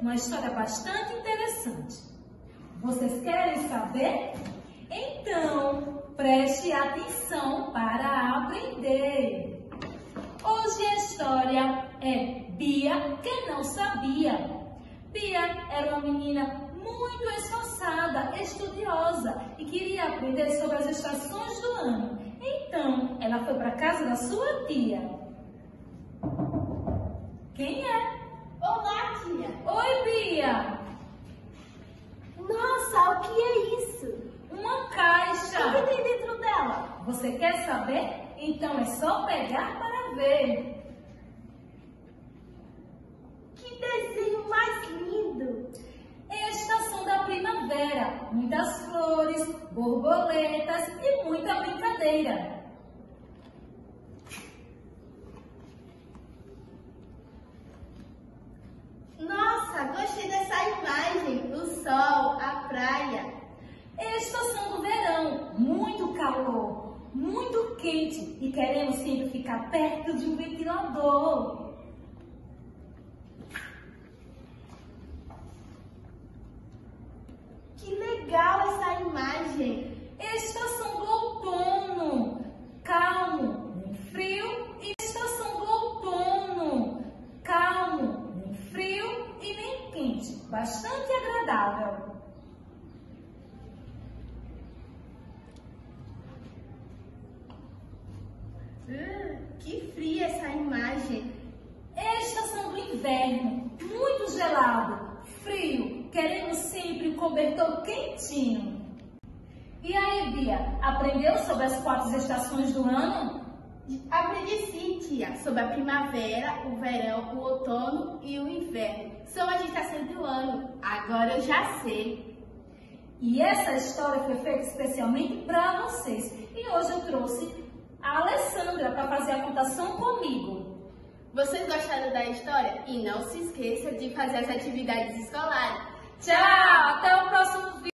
uma história bastante interessante. Vocês querem saber? Então, preste atenção para aprender. Hoje a história é Bia que não sabia. Bia era uma menina muito esforçada, estudiosa e queria aprender sobre as estações do ano. Então, ela foi para casa da sua tia. Quem é? Olá, tia. Oi, Bia. Nossa, o que é isso? Uma O que caixa. tem dentro dela? Você quer saber? Então é só pegar para ver. Que desenho mais lindo. É a estação da primavera. Muitas flores, borboletas e muita brincadeira. Nossa, gostei dessa imagem. O sol, a praia. É a estação do verão. Muito calor, muito quente e queremos sempre ficar perto de um ventilador. Que legal essa imagem. É a estação do outono. Calmo, nem frio. E a estação do outono. Calmo, nem frio e nem quente. Bastante agradável. Hum, que fria essa imagem. É a estação do inverno. Muito gelado, frio. Queremos sempre um cobertor quentinho. E aí, Bia, aprendeu sobre as quatro estações do ano? Aprendi sim, tia, sobre a primavera, o verão, o outono e o inverno. São as estações do ano. Agora eu já sei. E essa história foi feita especialmente para vocês. E hoje eu trouxe a Alessandra para fazer a contação comigo. Vocês gostaram da história? E não se esqueça de fazer as atividades escolares. Tchau! Até o próximo vídeo.